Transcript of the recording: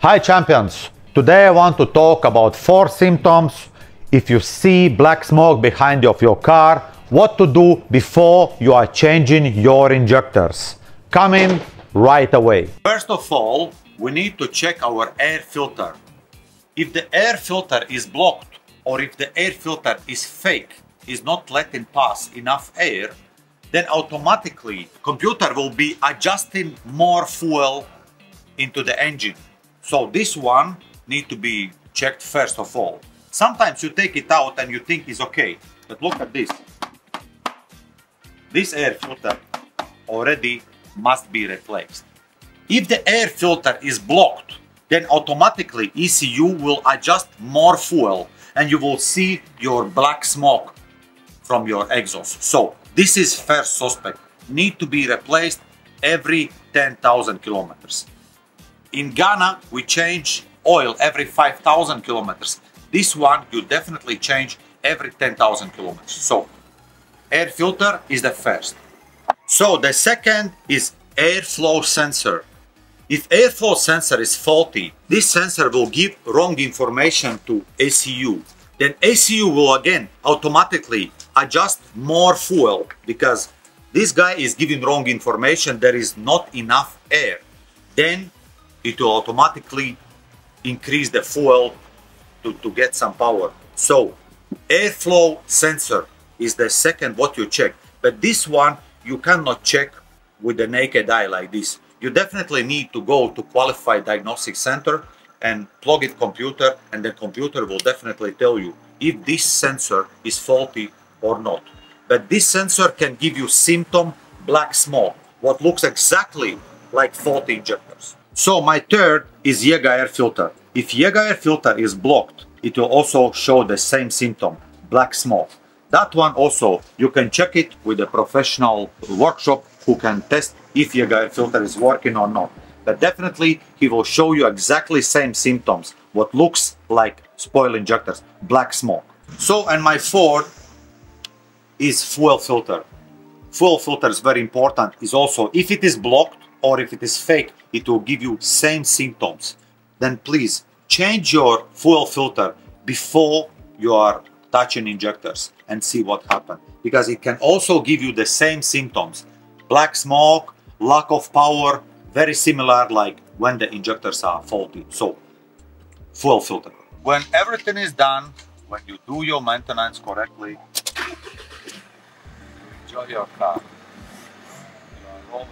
Hi champions! Today I want to talk about four symptoms if you see black smoke behind of your car, what to do before you are changing your injectors. Coming right away. First of all, we need to check our air filter. If the air filter is blocked or if the air filter is fake, is not letting pass enough air, then automatically computer will be adjusting more fuel into the engine. So this one need to be checked first of all. Sometimes you take it out and you think it's okay, but look at this. This air filter already must be replaced. If the air filter is blocked, then automatically ECU will adjust more fuel and you will see your black smoke from your exhaust. So this is first suspect, need to be replaced every 10,000 kilometers. In Ghana, we change oil every 5,000 kilometers. This one you definitely change every 10,000 kilometers. So air filter is the first. So the second is airflow sensor. If airflow sensor is faulty, this sensor will give wrong information to ECU. Then ECU will again automatically adjust more fuel because this guy is giving wrong information, there is not enough air. Then it will automatically increase the fuel to, to get some power. So airflow sensor is the second what you check. But this one you cannot check with the naked eye like this. You definitely need to go to qualified diagnostic center and plug it computer and the computer will definitely tell you if this sensor is faulty or not. But this sensor can give you symptom black smoke, what looks exactly like faulty injectors. So my third is EGR filter. If EGR filter is blocked, it will also show the same symptom, black smoke. That one also, you can check it with a professional workshop who can test if EGR filter is working or not. But definitely he will show you exactly same symptoms, what looks like spoil injectors, black smoke. So, and my fourth is fuel filter. Fuel filter is very important, is also, if it is blocked or if it is fake, it will give you same symptoms. Then please change your fuel filter before you are touching injectors and see what happens because it can also give you the same symptoms. Black smoke lack of power very similar like when the injectors are faulty. So fuel filter. When everything is done when you do your maintenance correctly enjoy your car. You are